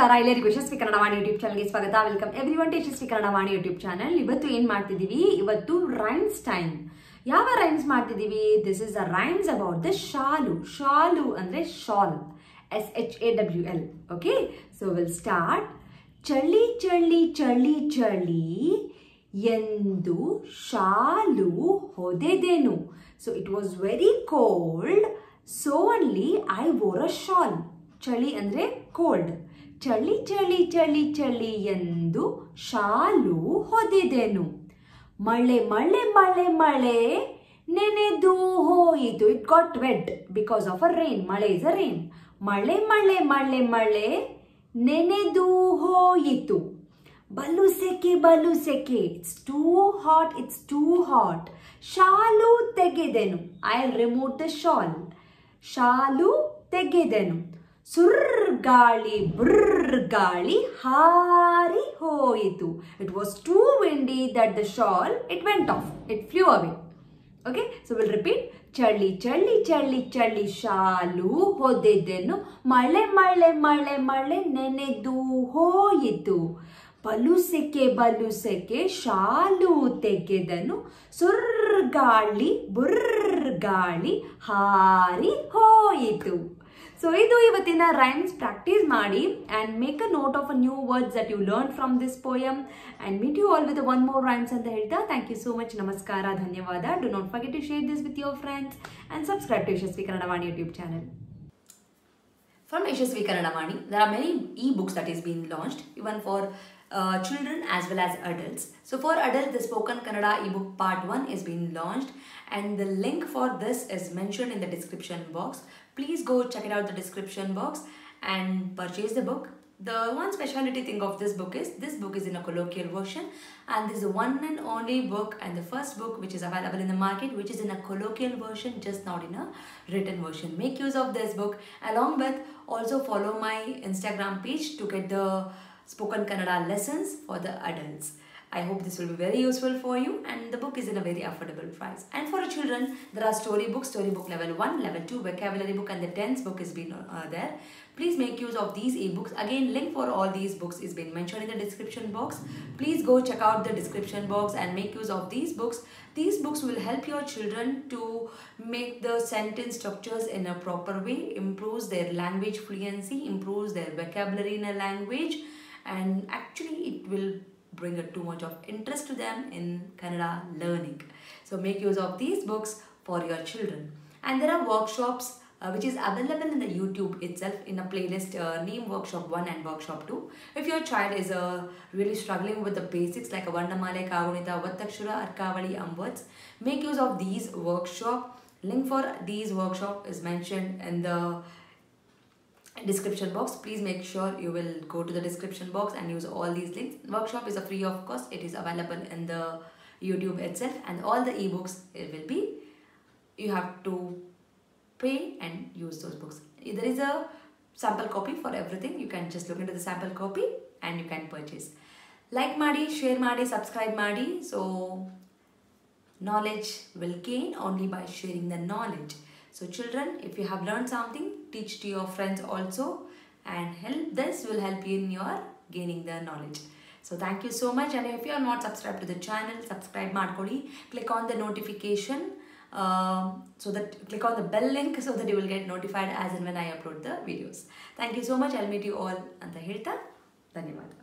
ನಮಸ್ಕಾರ. ಎಲ್ಲರಿಗೂ ಯಶಸ್ವಿ ಕನ್ನಡ ವಾಣಿ ಯೂಟ್ಯೂಬ್ ಚಾನಲ್ಗೆ ಸ್ವಾಗತ. Welcome everyone Yashaswi Kannada Vani YouTube channel. ಇವತ್ತು ಏನ್ ಮಾಡ್ತಿದೀವಿ? ಇವತ್ತು ರೈಮ್ಸ್ ಟೈಮ್ ಯಾವ ರೈಮ್ಸ್ ಮಾಡ್ತಿದೀವಿ? This is a rhymes about the shawl. Shawl ಅಂದ್ರೆ shawl. S H A W L okay so will start ಚಳಿ ಚಳಿ ಚಳಿ ಚಳಿ ಎಂದು shawl ಹೊದೆದೇನು. So it was very cold so only I wore a shawl ಚಳಿ ಅಂದರೆ cold ಚಳಿ ಚಳಿ ಚಳಿ ಚಳಿ ಎಂದು ಶಾಲು ಹೊದಿದೆನು. ಮಳೆ ಮಳೆ ಮಳೆ ಮಳೆ ನೆನೆದು ಹೋಯಿತು. It got wet because of a rain ಮಳೆ ಇಸ್ ಅ ರೈನ್ ಮಳೆ ಮಳೆ ಮಳೆ ಮಳೆ ನೆನೆದು ಹೋಯಿತು. ಬಲು ಸೆಕೆ ಬಲು ಸೆಕೆ it's too hot it's too hot shawl ತೆಗೆದೆನು. I remove the shawl shawl ತೆಗೆದೆನು. ಸುರ್ ಗಾಳಿ ಗಾಳಿ ಹಾರಿ ಹೋಯಿತು. It was too windy that the shawl it went off it flew away okay so will repeat ಚಳಿ ಚಳಿ ಚಳಿ ಚಳಿ ಶಾಲು ಹೊದೆದೆನು ಮಳೆ ಮಳೆ ಮಳೆ ಮಳೆ ನೆನೆದು ಹೋಯಿತು. ಬಲುಸೆಕೆ ಬಲುಸೆಕೆ ಬಲು ಸೆಕೆ ಶಾಲು ತೆಗೆದನು ಸುರ್ ಗಾಳಿ ಬುರ್ರ್ ಗಾಳಿ ಹಾರಿ ಹೋಯಿತು. So, this rhymes practice maadi and make a note of a new words that you learned from this poem and meet you all with one more rhymes and the Thank you so much. Namaskara. Dhanyavada. Do not forget to share this with your friends and subscribe to Yashaswi Kannadavaani YouTube channel. From Yashaswi Kannadavaani, there are many e-books that has launched even for uh, children as well as adults. So for adults, the Spoken Kannada ebook part 1 is being launched and the link for this is mentioned in the description box. Please go check it out the description box and purchase the book. The one speciality thing of this book is this book is in a colloquial version and this is the one and only book and the first book which is available in the market which is in a colloquial version just not in a written version. Make use of this book along with also follow my Instagram page to get the spoken Kannada lessons for the adults. I hope this will be very useful for you and the book is in a very affordable price. And for children, there are story books, story book level 1, level 2, vocabulary book and the tense book is been uh, there. Please make use of these ebooks. Again, link for all these books is been mentioned in the description box. Please go check out the description box and make use of these books. These books will help your children to make the sentence structures in a proper way, improves their language fluency, improves their vocabulary in a language and actually it will bring a too much of interest to them in Kannada learning. So make use of these books for your children. And there are workshops uh, which is available in the YouTube itself in a playlist uh, name workshop 1 and workshop 2. If your child is uh, really struggling with the basics like a Varnamale, Kagunita, Ottakshara, Arkavali words, make use of these workshop. Link for these workshop is mentioned in the description box please make sure you will go to the description box and use all these links workshop is a free of cost it is available in the youtube itself and all the ebooks it will be you have to pay and use those books there is a sample copy for everything you can just look into the sample copy and you can purchase like ಮಾಡಿ share ಮಾಡಿ subscribe ಮಾಡಿ so knowledge will gain only by sharing the knowledge So children, if you have learned something, teach to your friends also and help this will help you in your gaining the knowledge. So thank you so much and if you are not subscribed to the channel, subscribe Markoli. Click on the notification uh, so that click on the bell link so that you will get notified as and when I upload the videos. Thank you so much. I'll meet you all. Anta Hilta. Dhanyawad.